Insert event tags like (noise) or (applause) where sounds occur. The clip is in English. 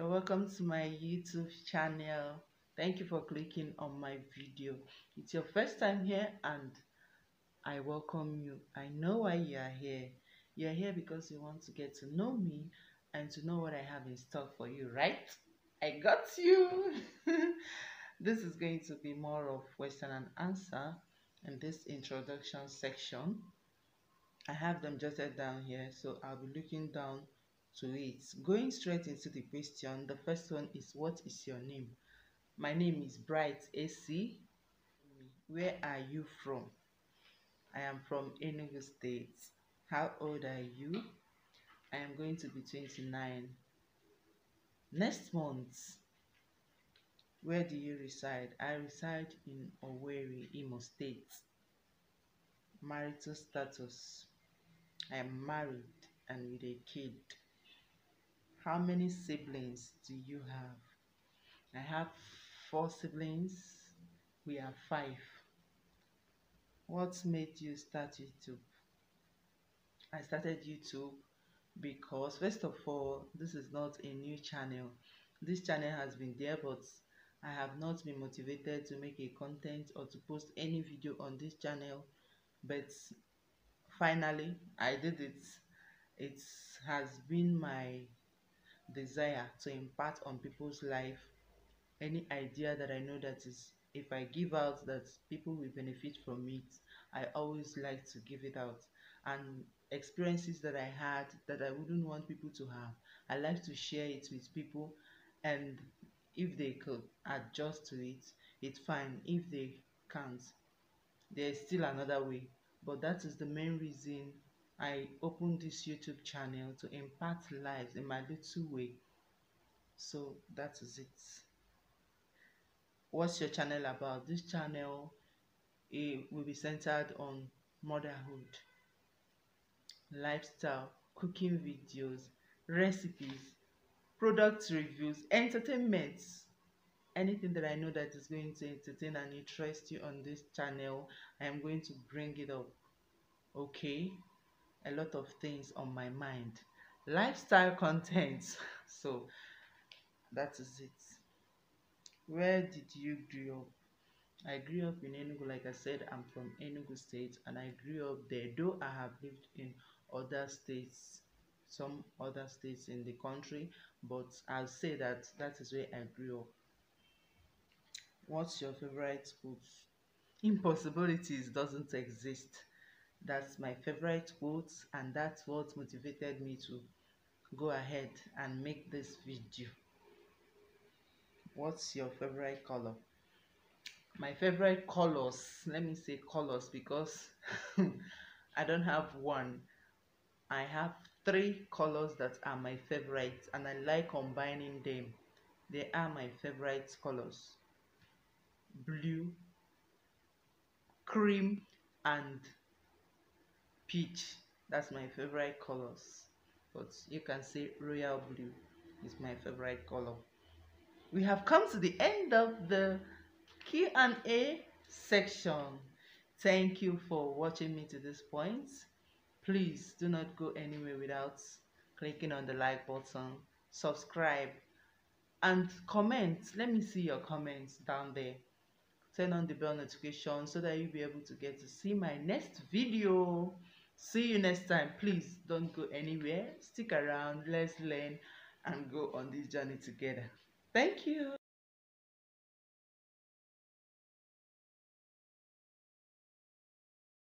welcome to my YouTube channel. Thank you for clicking on my video. It's your first time here and I welcome you. I know why you are here. You're here because you want to get to know me and to know what I have in store for you, right? I got you. (laughs) this is going to be more of question and answer in this introduction section. I have them jotted down here, so I'll be looking down to it. Going straight into the question, the first one is what is your name? My name is Bright AC. Where are you from? I am from Enugu State. How old are you? I am going to be 29. Next month, where do you reside? I reside in Owerri, Imo State. Marital status. I am married and with a kid. How many siblings do you have? I have four siblings. We are five. What made you start YouTube? I started YouTube because, first of all, this is not a new channel. This channel has been there, but I have not been motivated to make a content or to post any video on this channel. But finally, I did it. It has been my desire to impart on people's life any idea that I know that is if I give out that people will benefit from it, I always like to give it out. And experiences that I had that I wouldn't want people to have, I like to share it with people. And if they could adjust to it, it's fine. If they can't, there's still another way. But that is the main reason I opened this YouTube channel to impact lives in my little way. So that is it. What's your channel about? This channel it will be centered on motherhood, lifestyle, cooking videos, recipes, product reviews, entertainment. Anything that I know that is going to entertain and interest you on this channel, I am going to bring it up. Okay? A lot of things on my mind. Lifestyle (laughs) content. So that is it. Where did you grow up? I grew up in enugu like i said i'm from enugu state and i grew up there though i have lived in other states some other states in the country but i'll say that that is where i grew up. What's your favorite food impossibilities doesn't exist that's my favorite quote and that's what motivated me to go ahead and make this video. What's your favorite color? My favorite colors, let me say colors because (laughs) I don't have one. I have three colors that are my favorite and I like combining them. They are my favorite colors. Blue, cream and peach. That's my favorite colors. But you can say royal blue is my favorite color. We have come to the end of the q&a section. Thank you for watching me to this point. Please do not go anywhere without clicking on the like button subscribe and comment. Let me see your comments down there. Turn on the bell notification so that you'll be able to get to see my next video See you next time. Please don't go anywhere. Stick around. Let's learn and go on this journey together. Thank you.